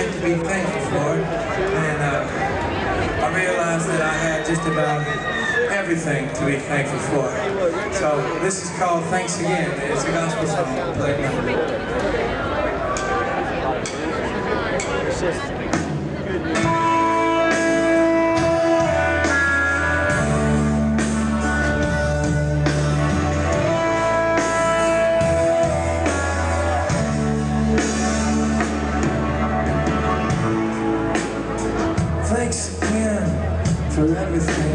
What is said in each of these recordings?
shit to be thankful for. And uh, I realized that I had just about everything to be thankful for. So this is called Thanks Again. It's a gospel song. Play it now. this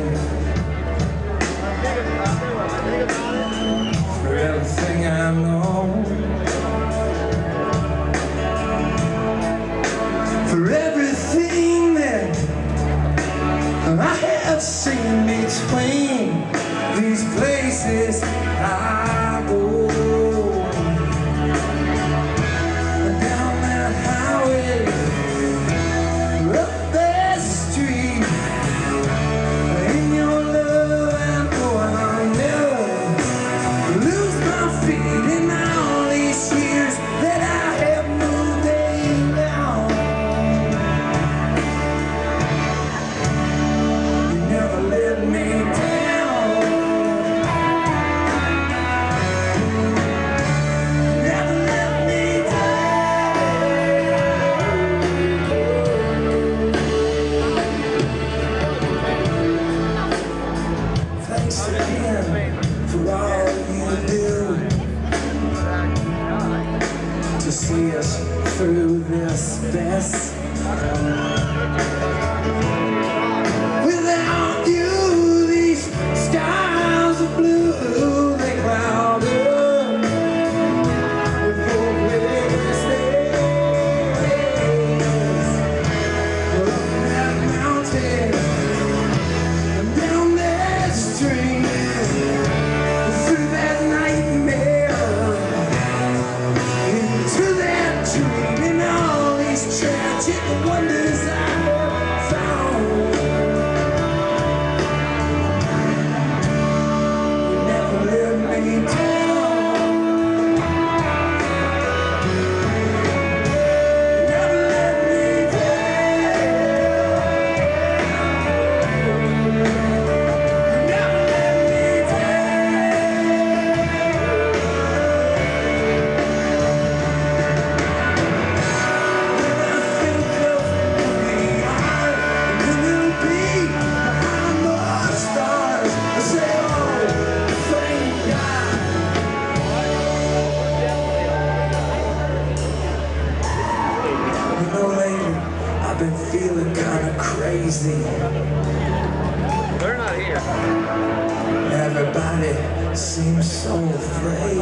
seem so afraid.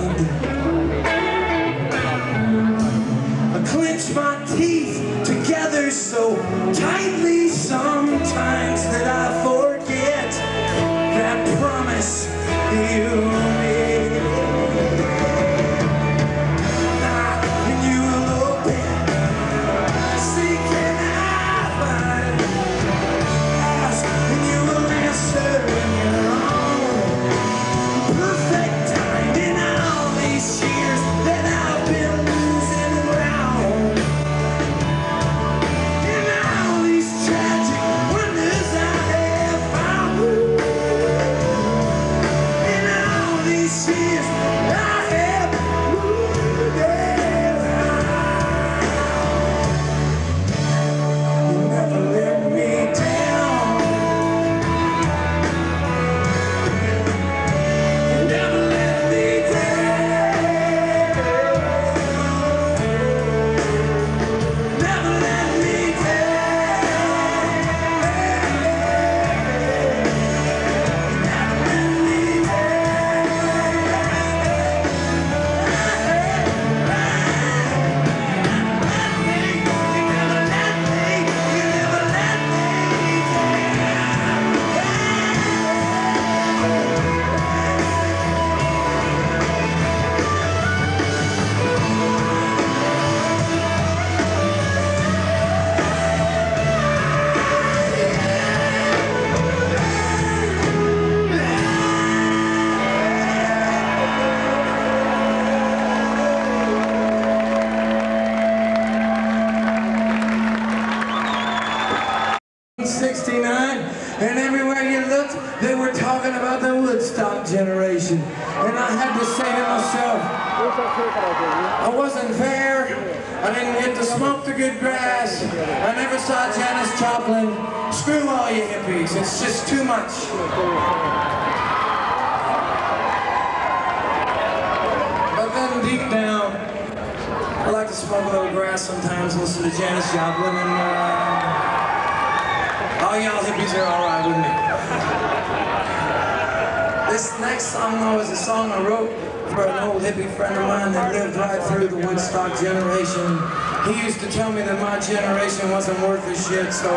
I clench my teeth together so tightly sometimes that I 69, and everywhere you looked, they were talking about the Woodstock generation. And I had to say to myself, I wasn't fair, I didn't get to smoke the good grass, I never saw Janis Joplin. Screw all you hippies, it's just too much. deep down. I like to smoke a little grass sometimes, listen to Janis Joplin, and uh, all y'all hippies are all right with me. This next song, though, is a song I wrote for an old hippie friend of mine that lived right through the Woodstock generation. He used to tell me that my generation wasn't worth a shit, so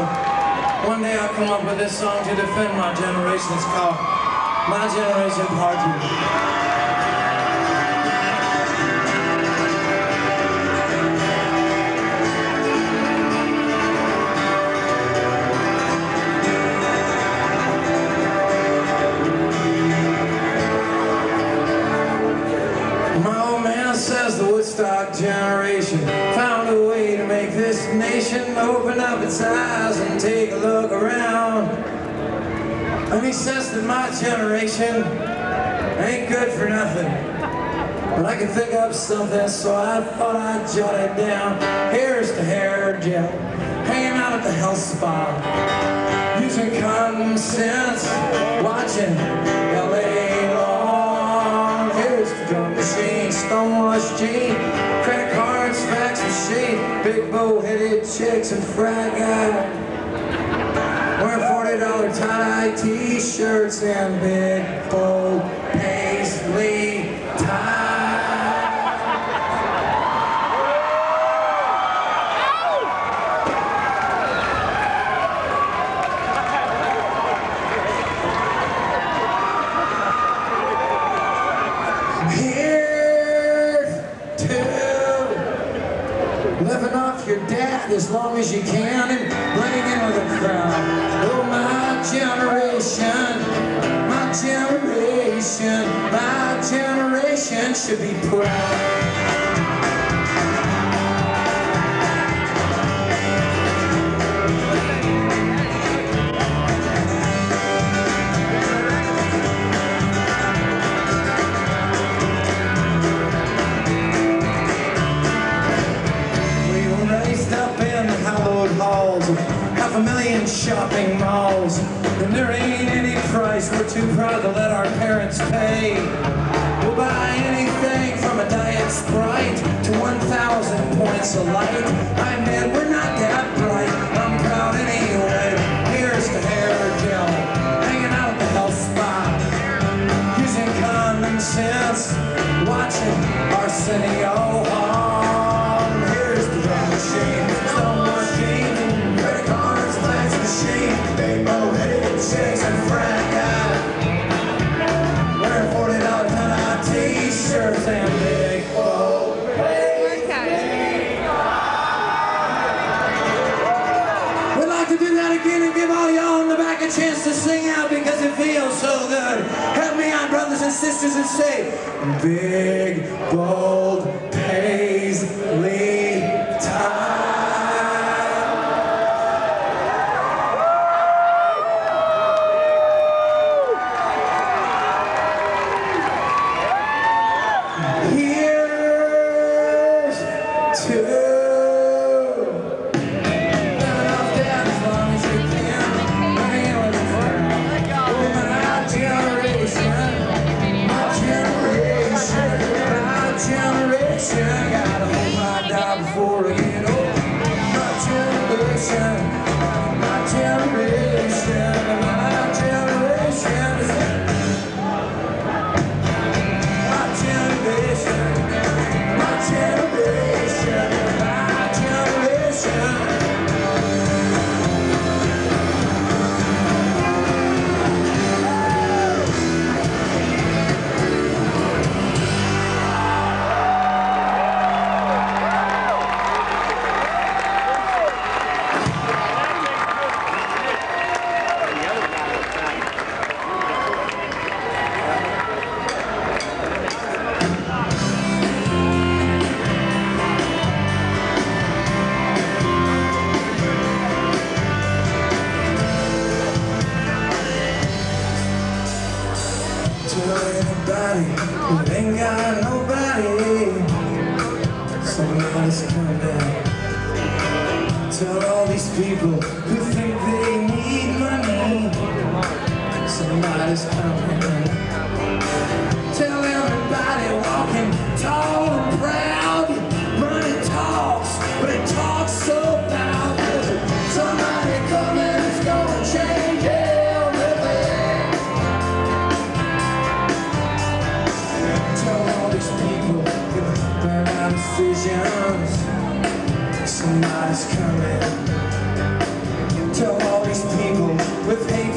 one day I'll come up with this song to defend my generation. It's called My Generation Part 2. Nation open up its eyes and take a look around. And he says that my generation ain't good for nothing. But I can think up something, so I thought I'd jot it down. Here's the hair gel, hanging out at the health spa, using common sense, watching drum machine, stonewash jean, credit cards, fax machine, big bow-headed chicks and frat guy. Wearing forty dollar tie t-shirts and big bold paisley ties. Here's to living off your dad as you can too proud to let our parents pay. We'll buy anything from a diet Sprite to 1,000 points of light. I admit we're not that bright. I'm proud anyway. Here's the hair gel, hanging out at the health spa using common sense, watching Arsenio Hall. Here's the drum machine, stone machine, credit cards, fax machine, big bow-headed chicks and frat to do that again and give all y'all in the back a chance to sing out because it feels so good. Help me out, brothers and sisters, and say, Big, bold, Somebody's coming. Tell all these people with hateful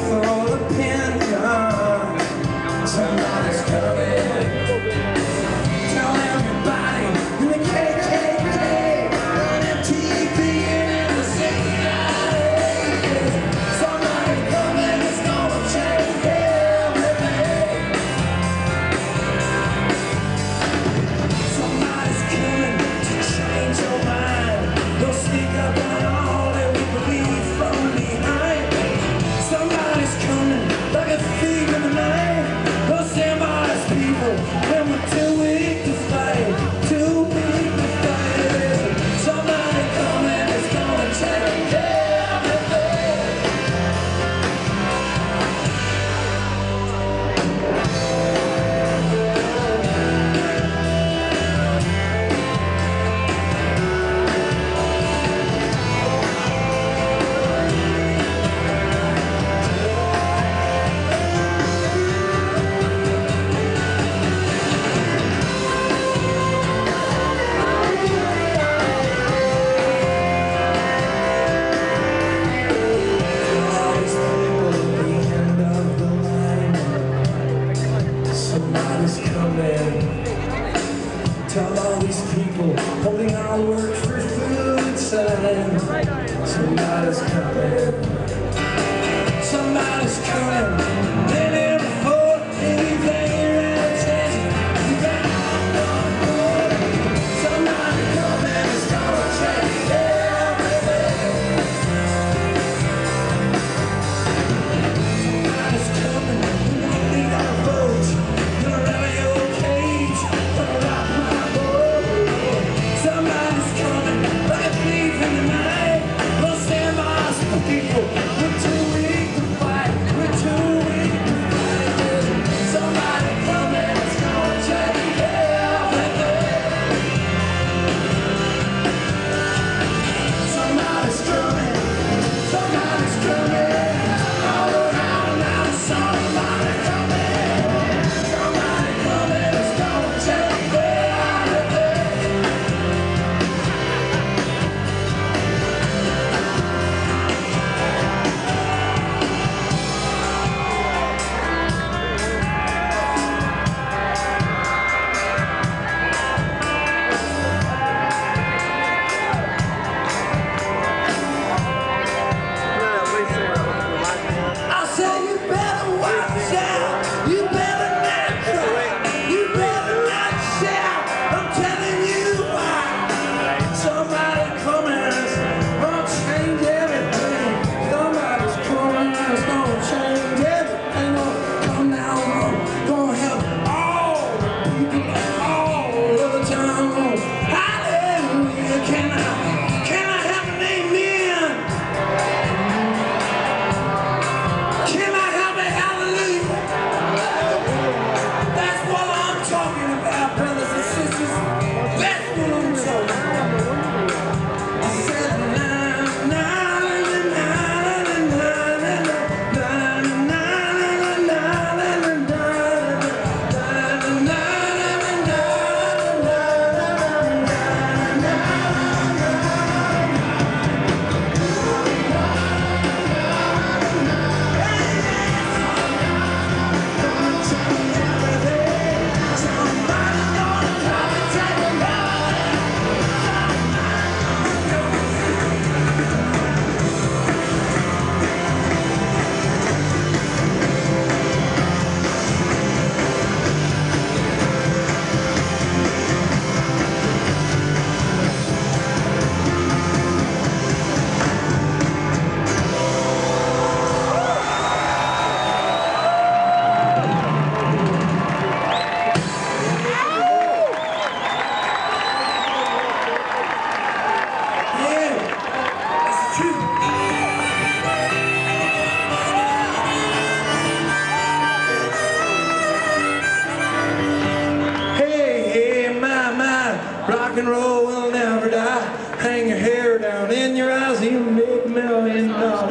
and roll will never die. Hang your hair down in your eyes, you make million dollars.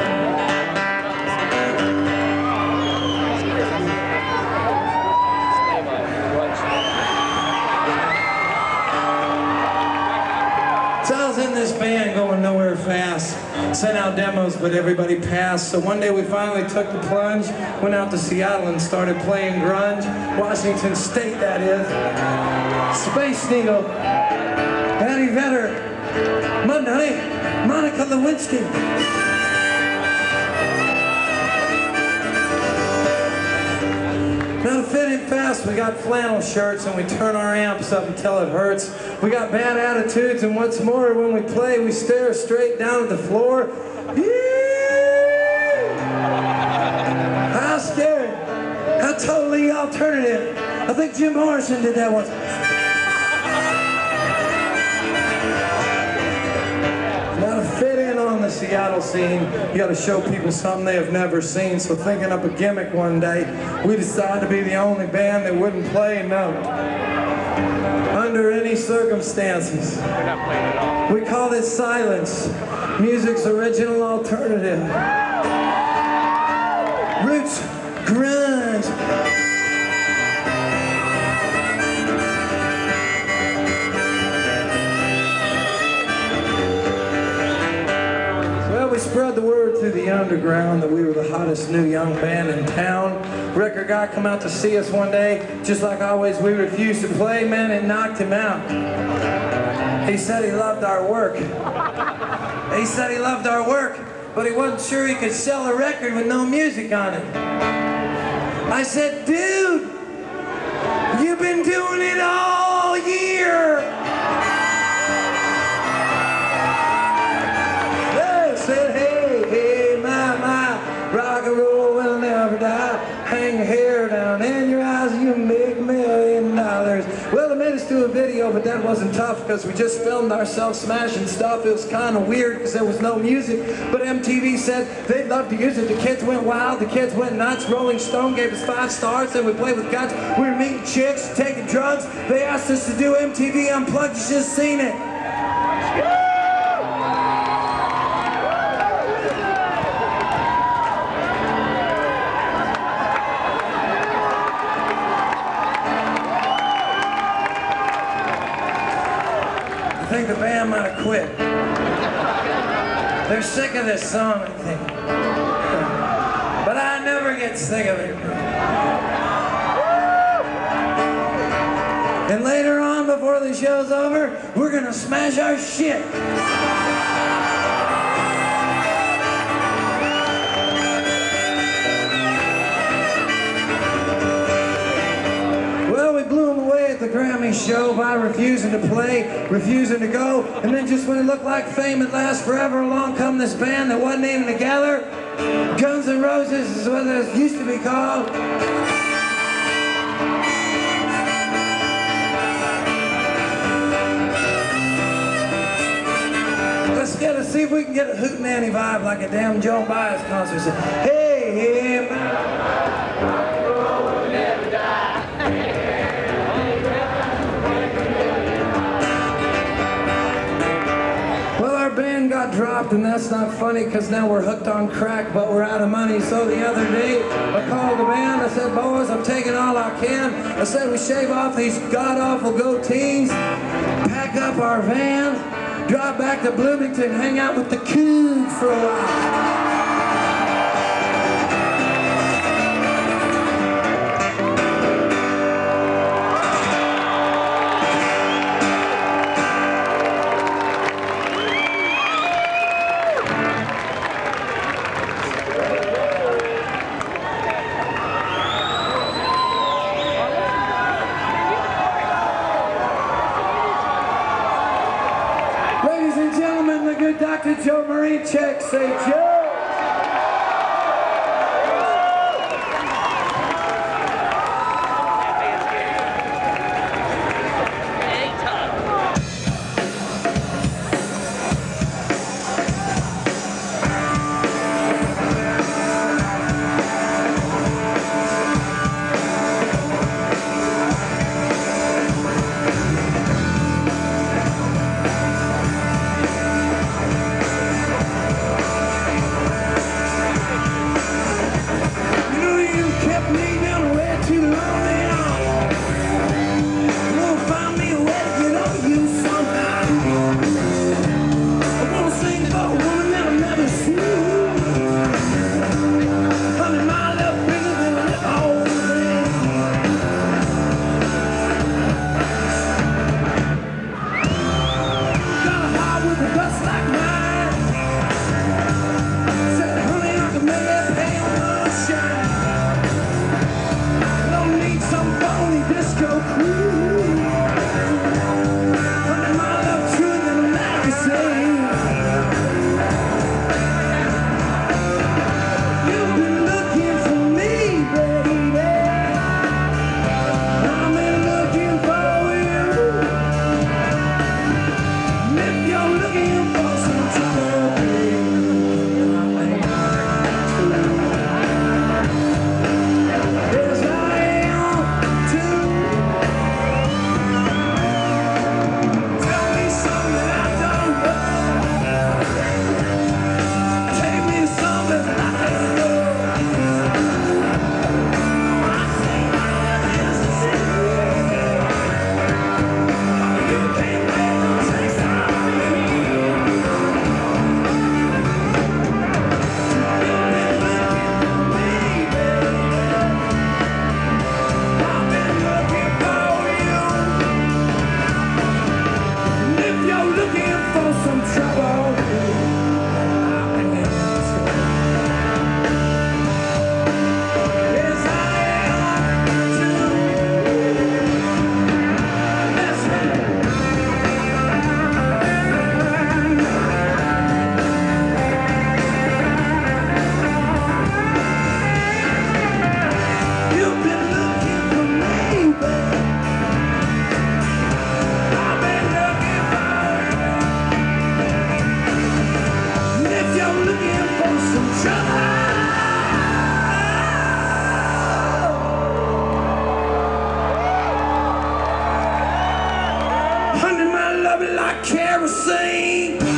So I was in this band going nowhere fast. Sent out demos, but everybody passed. So one day we finally took the plunge, went out to Seattle and started playing grunge. Washington State, that is. Space Needle, Eddie Vedder, Monica Lewinsky. Now to fit in fast, we got flannel shirts and we turn our amps up until it hurts. We got bad attitudes and what's more, when we play, we stare straight down at the floor. How scary. How totally alternative. I think Jim Morrison did that once. Seattle scene, you got to show people something they have never seen. So thinking up a gimmick one day, we decided to be the only band that wouldn't play no. Under any circumstances. We call it silence, music's original alternative. Roots, grunge, spread the word through the underground that we were the hottest new young band in town. Record guy come out to see us one day. Just like always, we refused to play, man, and knocked him out. He said he loved our work. He said he loved our work, but he wasn't sure he could sell a record with no music on it. I said, dude, you've been doing it all but that wasn't tough because we just filmed ourselves smashing stuff. It was kind of weird because there was no music. But MTV said they'd love to use it. The kids went wild. The kids went nuts. Rolling Stone gave us five stars. Then we played with guns. We were meeting chicks, taking drugs. They asked us to do MTV Unplugged. You just seen it. Quit. They're sick of this song, I think. But I never get sick of it. And later on, before the show's over, we're gonna smash our shit. Grammy show by refusing to play, refusing to go, and then just when it looked like fame would last forever, along come this band that wasn't even together. Guns N' Roses is what it used to be called. Let's get a see if we can get a hootenanny vibe like a damn Joan Baez concert. Hey, dropped and that's not funny because now we're hooked on crack but we're out of money. So the other day I called the band, I said, boys, I'm taking all I can. I said, we shave off these god-awful goatees, pack up our van, drive back to Bloomington, hang out with the coons for a while. My kerosene.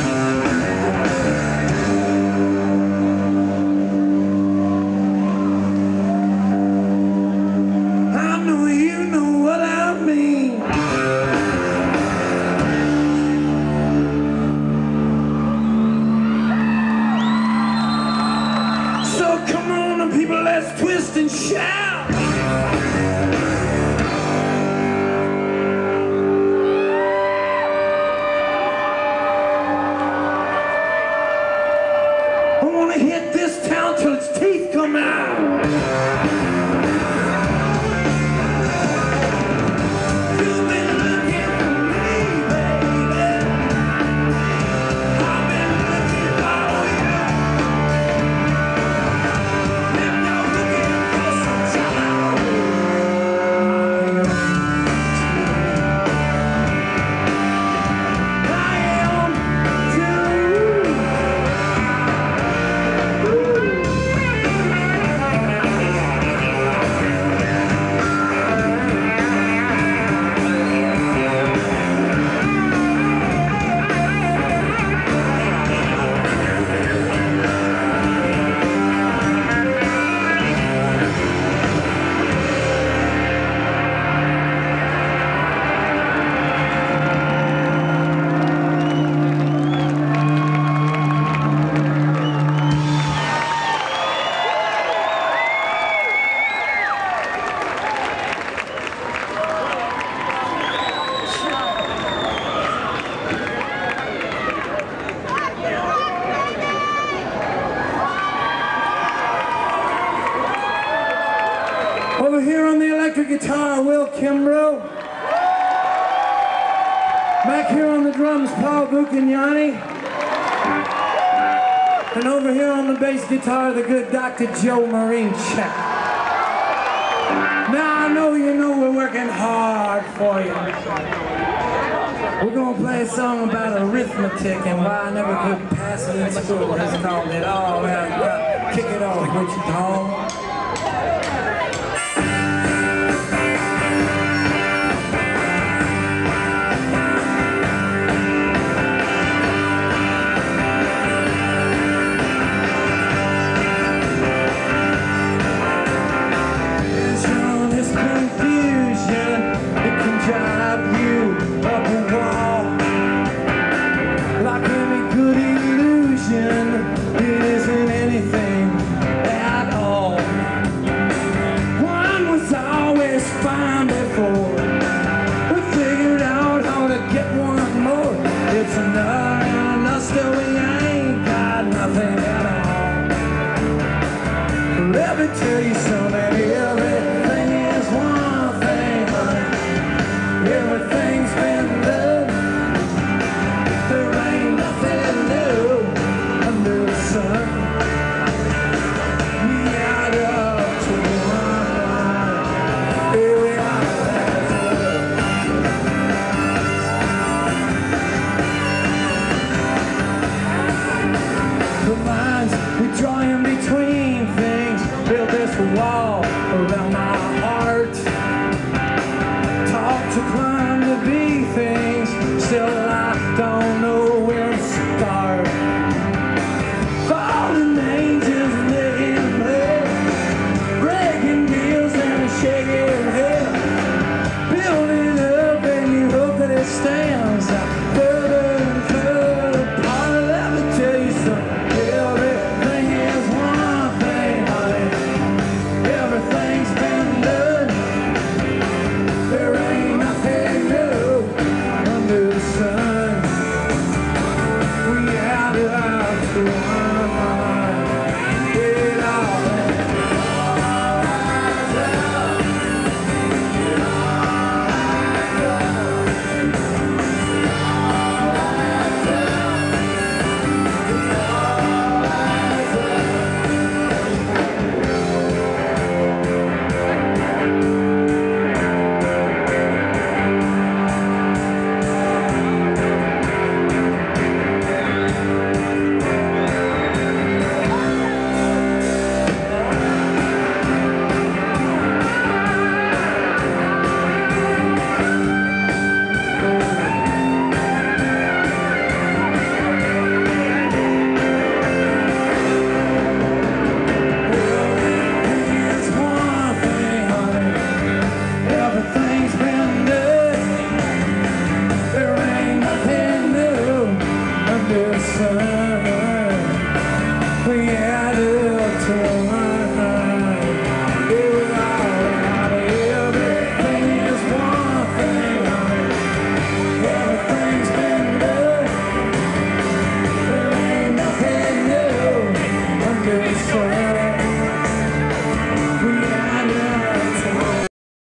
Over here on the electric guitar, Will Kimbrough. Back here on the drums, Paul Buccagnani. And over here on the bass guitar, the good Dr. Joe Mariencheck. Now I know you know we're working hard for you. We're gonna play a song about arithmetic and why I never could pass it in school. It's called It All Kick it off, Wichita.